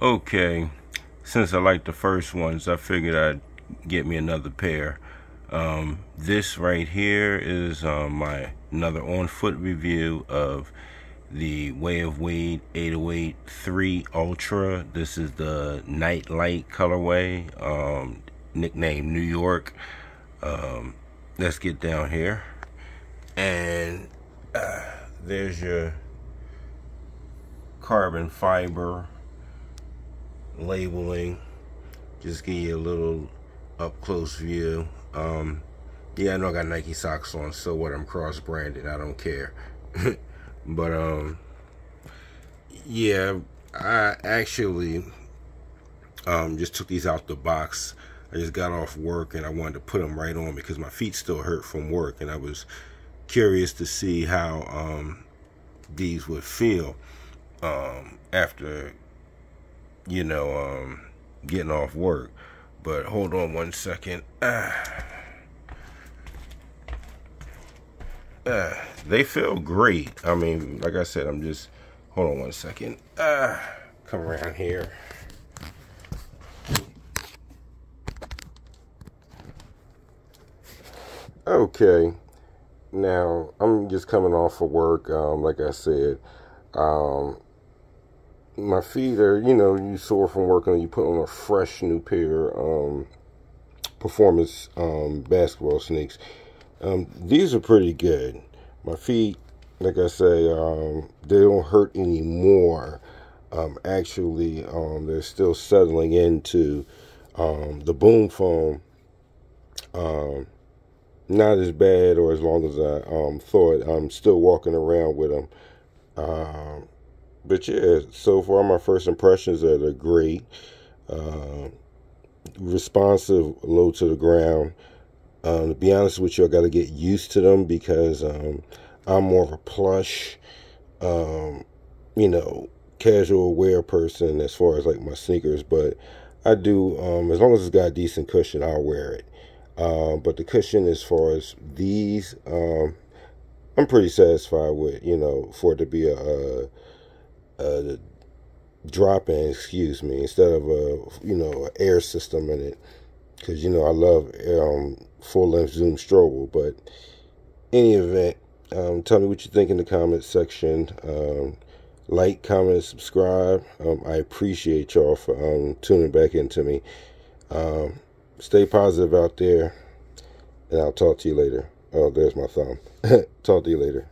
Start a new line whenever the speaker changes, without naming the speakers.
Okay, since I like the first ones, I figured I'd get me another pair. Um, this right here is um, my another on foot review of the Way of Wade 808 3 Ultra. This is the Night Light colorway, um, nicknamed New York. Um, let's get down here. And uh, there's your carbon fiber labeling. Just give you a little up close view. Um, yeah, I know I got Nike socks on, so what? I'm cross branded. I don't care. but um, yeah, I actually um just took these out the box. I just got off work and I wanted to put them right on because my feet still hurt from work, and I was curious to see how um these would feel um after you know, um, getting off work. But hold on one second. Ah. Ah. They feel great. I mean, like I said, I'm just, hold on one second. Ah. Come around here. Okay. Now, I'm just coming off of work. Um, like I said, um, my feet are, you know, you sore from working, you put on a fresh new pair um, performance um, basketball sneaks. Um, these are pretty good. My feet, like I say, um, they don't hurt anymore. Um, actually, um, they're still settling into the boom foam. not as bad or as long as I thought. I'm still walking around with them but yeah, so far my first impressions are they're great. Uh, responsive, low to the ground. Um, to be honest with you, I got to get used to them because um, I'm more of a plush, um, you know, casual wear person as far as like my sneakers. But I do, um, as long as it's got decent cushion, I'll wear it. Uh, but the cushion, as far as these, um, I'm pretty satisfied with, you know, for it to be a, a uh, drop in, excuse me, instead of a you know air system in it, because you know I love um, full length zoom strobel. But any event, um, tell me what you think in the comment section. Um, like, comment, subscribe. Um, I appreciate y'all for um, tuning back into me. Um, stay positive out there, and I'll talk to you later. Oh, there's my thumb. talk to you later.